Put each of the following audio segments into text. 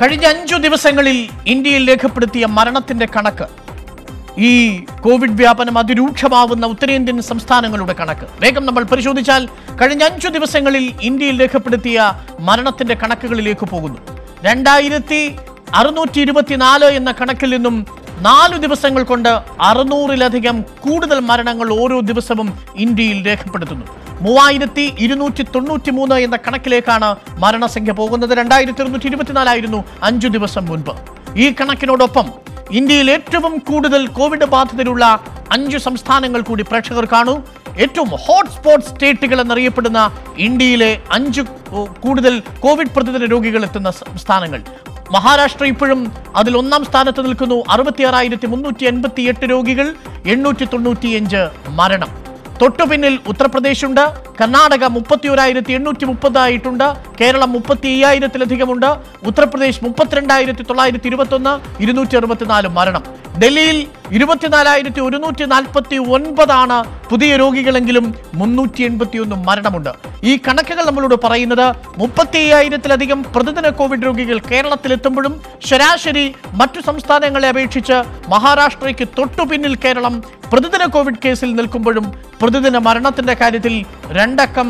കഴിഞ്ഞ അഞ്ചു ദിവസങ്ങളിൽ ഇന്ത്യയിൽ രേഖപ്പെടുത്തിയ മരണത്തിന്റെ കണക്ക് ഈ കോവിഡ് വ്യാപനം അതിരൂക്ഷമാവുന്ന ഉത്തരേന്ത്യൻ സംസ്ഥാനങ്ങളുടെ കണക്ക്. വേഗം നമ്മൾ പരിശോധിച്ചാൽ കഴിഞ്ഞ അഞ്ചു ദിവസങ്ങളിൽ ഇന്ത്യയിൽ രേഖപ്പെടുത്തിയ മരണത്തിന്റെ കണക്കുകളിലേക്ക് പോകുന്നു. രണ്ടായിരത്തി അറുന്നൂറ്റി ഇരുപത്തിനാല് എന്ന കണക്കിൽ നിന്നും നാലു ദിവസങ്ങൾ കൊണ്ട് അറുന്നൂറിലധികം കൂടുതൽ മരണങ്ങൾ ഓരോ ദിവസവും ഇന്ത്യയിൽ രേഖപ്പെടുത്തുന്നു. മൂവായിരത്തി ഇരുന്നൂറ്റി തൊണ്ണൂറ്റി മൂന്ന് എന്ന കണക്കിലേക്കാണ് മരണസംഖ്യ പോകുന്നത്. രണ്ടായിരത്തി ഇരുന്നൂറ്റി ഇരുപത്തിനാലായിരുന്നു അഞ്ചു ദിവസം മുൻപ്. ഈ കണക്കിനോടൊപ്പം ഇന്ത്യയിൽ ഏറ്റവും കൂടുതൽ കോവിഡ് ബാധിതരുള്ള അഞ്ച് സംസ്ഥാനങ്ങൾ കൂടി പ്രേക്ഷകർ കാണൂ. ഏറ്റവും ഹോട്ട്സ്പോട്ട് സ്റ്റേറ്റുകൾ എന്നറിയപ്പെടുന്ന ഇന്ത്യയിലെ അഞ്ച് കൂടുതൽ കോവിഡ് പ്രതിദിന രോഗികൾ എത്തുന്ന സംസ്ഥാനങ്ങൾ മഹാരാഷ്ട്ര ഇപ്പോഴും അതിൽ ഒന്നാം സ്ഥാനത്ത് നിൽക്കുന്നു. അറുപത്തിയാറായിരത്തി മുന്നൂറ്റി എൺപത്തി എട്ട് രോഗികൾ എണ്ണൂറ്റി തൊണ്ണൂറ്റിയഞ്ച് മരണം. തൊട്ടുപിന്നിൽ ഉത്തർപ്രദേശുണ്ട്. കർണാടക മുപ്പത്തി ഒരായിരത്തി എണ്ണൂറ്റി മുപ്പതായിട്ടുണ്ട് കേരളം മുപ്പത്തി അയ്യായിരത്തിലധികമുണ്ട് ഉത്തർപ്രദേശ് മുപ്പത്തിരണ്ടായിരത്തി തൊള്ളായിരത്തി ഇരുപത്തൊന്ന് ഇരുന്നൂറ്റി അറുപത്തിനാല് മരണം. ഡൽഹിയിൽ ഇരുപത്തിനാലായിരത്തി ഒരുന്നൂറ്റി നാൽപ്പത്തി ഒൻപതാണ് പുതിയ രോഗികളെങ്കിലും മുന്നൂറ്റി എൺപത്തിയൊന്ന് മരണമുണ്ട്. ഈ കണക്കുകൾ നമ്മളോട് പറയുന്നത് മുപ്പത്തി അയ്യായിരത്തിലധികം പ്രതിദിന കോവിഡ് രോഗികൾ കേരളത്തിലെത്തുമ്പോഴും ശരാശരി മറ്റു സംസ്ഥാനങ്ങളെ അപേക്ഷിച്ച് മഹാരാഷ്ട്രയ്ക്ക് തൊട്ടുപിന്നിൽ കേരളം പ്രതിദിന കോവിഡ് കേസിൽ നിൽക്കുമ്പോഴും പ്രതിദിന മരണത്തിന്റെ കാര്യത്തിൽ രണ്ടക്കം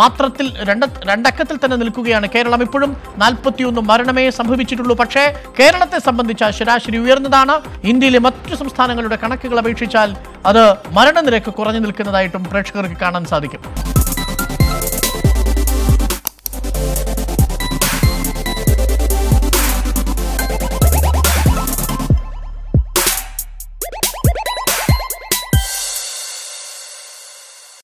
മാത്രത്തിൽ രണ്ട രണ്ടക്കത്തിൽ തന്നെ നിൽക്കുകയാണ് കേരളം. ഇപ്പോഴും നാൽപ്പത്തിയൊന്ന് മരണമേ സംഭവിച്ചിട്ടുള്ളൂ. പക്ഷേ കേരളത്തെ സംബന്ധിച്ച ശരാശരി ഉയർന്നതാണ്. ഇന്ത്യയിലെ മറ്റു സംസ്ഥാനങ്ങളുടെ കണക്കുകൾ അപേക്ഷിച്ചാൽ അത് മരണനിരക്ക് കുറഞ്ഞു നിൽക്കുന്നതായിട്ടും പ്രേക്ഷകർക്ക് കാണാൻ സാധിക്കും.